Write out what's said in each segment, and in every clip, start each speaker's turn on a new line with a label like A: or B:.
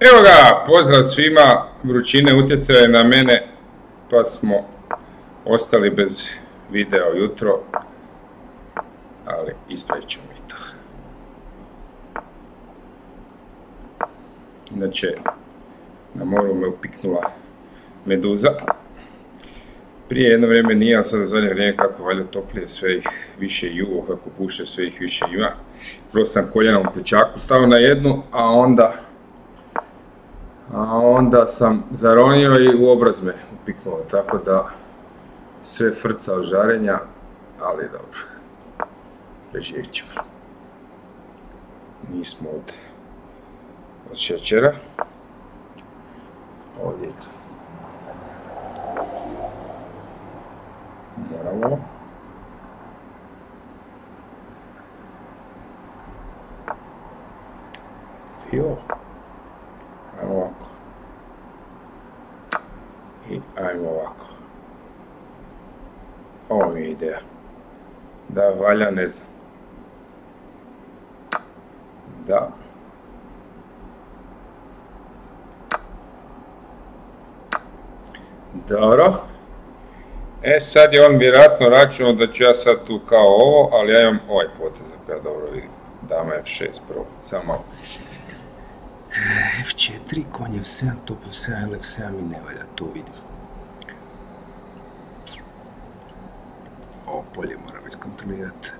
A: Evo ga, pozdrav svima, vrućine utjecaje na mene, pa smo ostali bez videa jutro, ali ispravit i to. Inače, na moru me upiknula meduza. Prije jedno vrijeme nije, a sad u zadnje vrijeme kako valjda toplije sve ih više jugo, kako puše sve ih više ima. Prvo sam koljena u pečaku stao na jednu, a onda a onda sam zaronio i u obraz me upiknulo, tako da sve frca od žarenja, ali dobro, preživit ćemo. Nismo od, od šećera, ovdje moramo jo. ajmo ovako i ajmo ovako ovo mi je ideja da valja ne znam da dobro E sad je on vjerojatno računao da ću ja sad tu kao ovo, ali ja imam ovaj potez ako ja dobro vidim. Dama F6 prvo, samo malo. F4, konj F7, top F7, F7 mi ne valja, to vidim. Ovo polje moram iskontrolirati.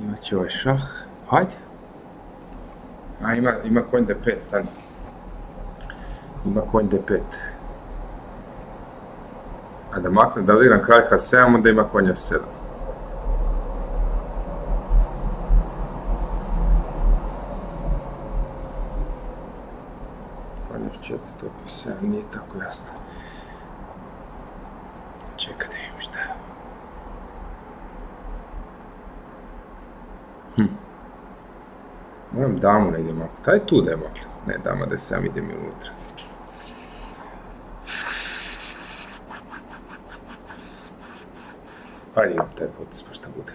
A: Imat će ovaj šah, hajde. A ima, ima konj D5, stani. Ima konj D5. A da makne, da odigram kralj H7, onda ima konj F7. Konj F4, to F7, nije tako jasno. Čekaj da vidim šta je. Hm. Moram damu negdje maknuti. Taj tu da je maknuti. Ne, dama D7 ide mi unutra. Ajde imam taj potis pa šta bude.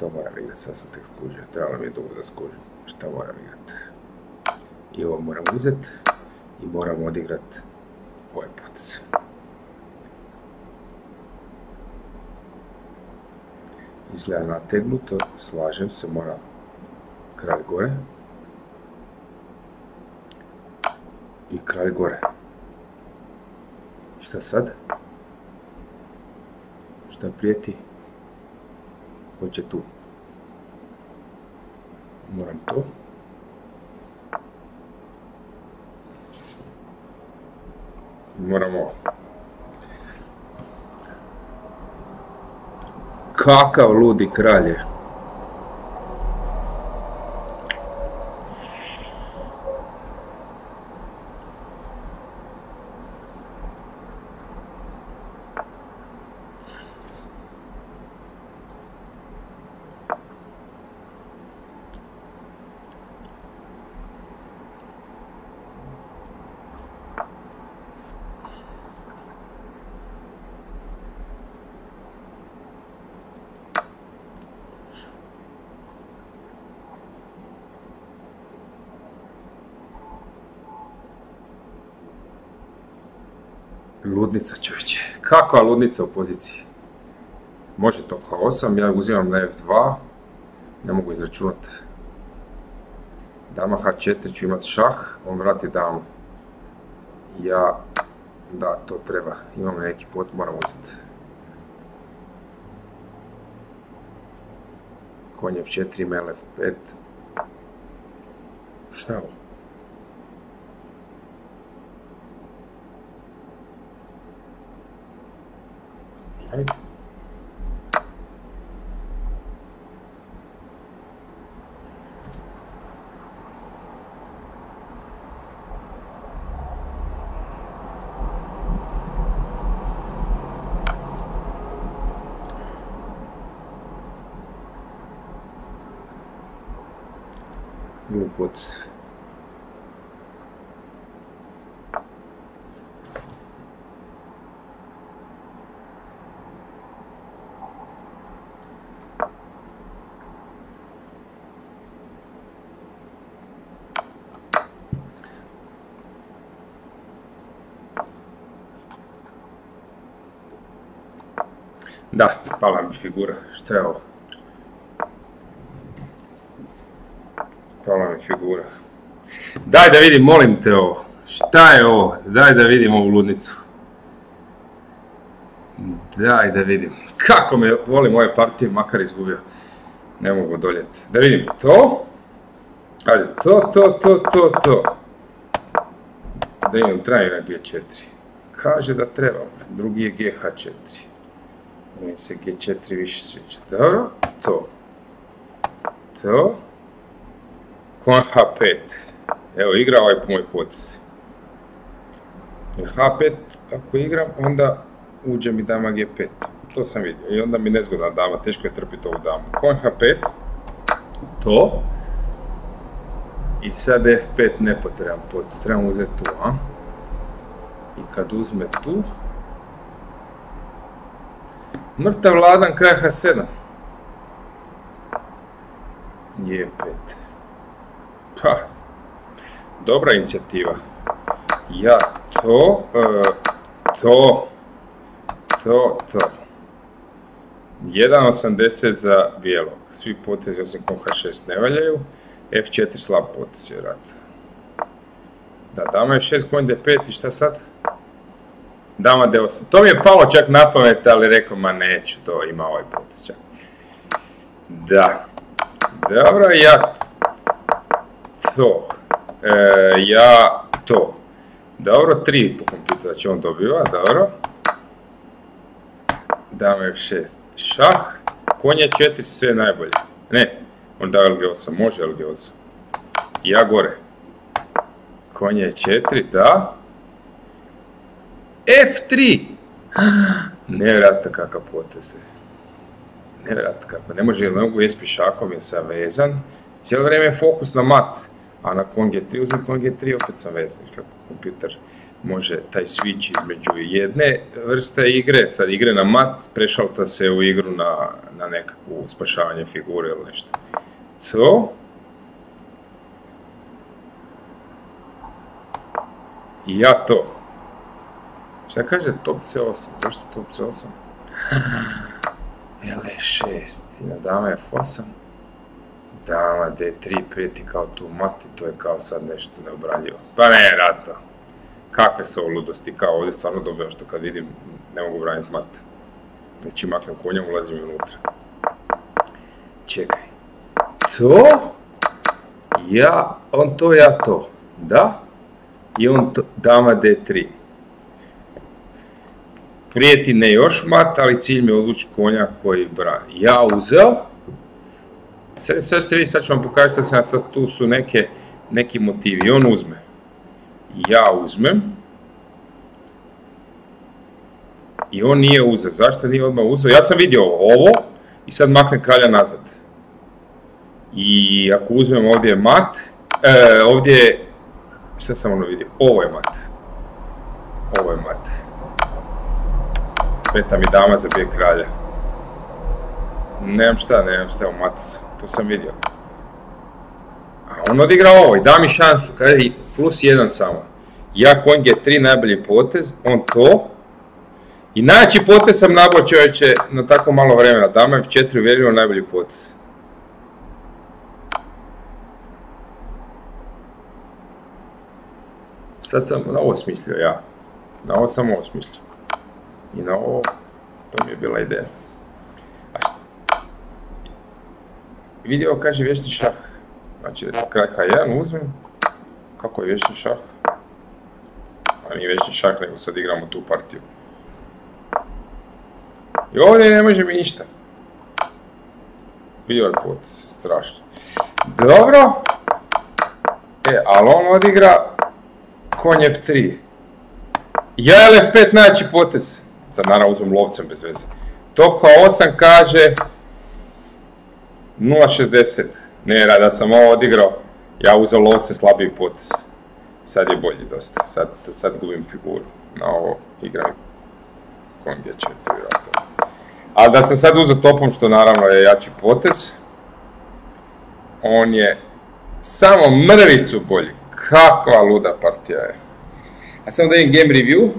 A: To moram igrat, sad sam tek skužio, trebalo mi je dugo da skužim. Šta moram igrat? I ovo moram uzet i moram odigrat ovaj potis. Izgleda nategnuto, slažem se, mora kralj gore. I kralj gore. Šta sad? Šta prijeti? Hoće tu. Moram to. Moramo... Kakav ludi kralj Ludnica čovječe. Kakva ludnica u poziciji? Može to kao 8, ja uzimam na F2. Ne mogu izračunati. Dama H4 ću imati šah, on vrati damu. Ja, da, to treba. Imam neki pot, moram uzeti. Konj F4 ima LF5. Šta je ovo? Ajde. Glupoc. Da, pala mi figura. Šta je ovo? Pala mi figura. Daj da vidim, molim te ovo. Šta je ovo? Daj da vidim ovu ludnicu. Daj da vidim. Kako me volim ove partije, makar izgubio. Ne mogu doljeti. Da vidim to. Ajde, to, to, to, to, to. Da vidim, traje na G4. Kaže da treba, drugi je GH4. Meni se G4 više sviđa. Dobro, to. To. Kon H5. Evo, igra ovaj po moj potez. H5, ako igram, onda uđe mi dama G5. To sam vidio. I onda mi nezgodna dama, teško je trpiti ovu damu. Kon H5. To. I sad F5 nepotreban pot. Trebam uzeti tu, a? I kad uzme tu, mrtav ladan kraj H7. G5. Pa, dobra inicijativa. Ja to, e, to, to, to. 1.80 za bijelog. Svi potezi osim kon H6 ne valjaju. F4 slab potez, vjerojatno. Da, dama F6, konj D5 i šta sad? Dama D8. To mi je palo čak na pamet, ali rekao, ma neću, to ima ovaj potez čak. Da. Dobro, ja to. E, ja to. Dobro, tri po kompjuteru, znači on dobiva, dobro. Dama F6. Šah, konja 4, sve najbolje. Ne, on da LG8, može LG8. Ja gore. Konje 4, da. F3! Nevjerojatno kakav potez je. Nevjerojatno kako. Ne može, ne mogu jesti jer sam vezan. Cijelo vrijeme je fokus na mat. A na kon G3 uzmem kon G3 opet sam vezan. Kako kompjuter može taj switch između jedne vrste igre, sad igre na mat, prešalta se u igru na, na nekakvu spašavanje figure ili nešto. To. Ja to. Šta kaže top C8? Zašto top C8? L6 i na dama F8. Dama D3 prijeti kao tu mati, to je kao sad nešto neobranjivo. Pa ne, ratno. Kakve su ovo ludosti, kao ovdje stvarno dobivam što kad vidim ne mogu braniti mat. Znači maknem konjem, ulazim unutra. Čekaj. To? Ja, on to, ja to. Da? I on to, dama D3 prijeti ne još mat, ali cilj mi je odlučiti konja koji brani. Ja uzeo, sad, sad ste sad ću vam pokazati da sam, sad tu su neke, neki motivi. On uzme. Ja uzmem. I on nije uzeo. Zašto nije odmah uzeo? Ja sam vidio ovo i sad maknem kralja nazad. I ako uzmem ovdje mat, e, ovdje, šta sam ono vidio? Ovo je mat. Ovo je mat. Peta mi dama za bijeg kralja. Nemam šta, nemam šta u maticu. To sam vidio. A on odigra ovo i da mi šansu. Kaže plus jedan samo. Ja konj G3 najbolji potez, on to. I najjači potez sam nabao čovječe na tako malo vremena. Dama F4 uvjerljivo najbolji potez. Sad sam na ovo smislio ja. Na ovo sam ovo smislio i na ovo, to mi je bila ideja. A Vidio kaže vješni šah. Znači, kraj H1 uzmem. Kako je vješni šah? A nije vješni šah, nego sad igramo tu partiju. I ovdje ne može mi ništa. Vidio je pot, strašno. Dobro. E, ali on odigra konj F3. Ja LF5 najjači potez. Sad naravno uzmem lovcem bez veze. Top H8 kaže 0.60. Ne, da sam ovo odigrao, ja uzeo lovce slabiji potez. Sad je bolji dosta, sad, sad gubim figuru. Na ovo igram konj G4 vjerojatno. Ali da sam sad uzeo topom, što naravno je jači potez, on je samo mrvicu bolji. Kakva luda partija je. A samo da imam game review.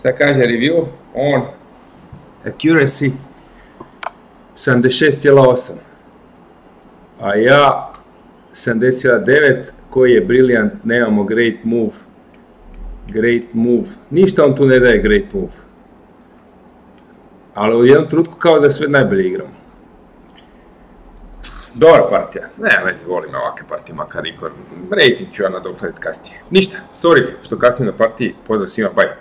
A: Šta kaže review? On accuracy 76,8. A ja 70,9 koji je brilliant, nemamo great move. Great move. Ništa on tu ne daje great move. Ali u jednom trutku kao da sve najbolje igramo. Dobra partija. Ne, već volim ovakve partije, makar i Rating ću ja nadoknaditi kasnije. Ništa, sorry što kasnije na partiji. Pozdrav svima, bye.